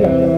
Yeah.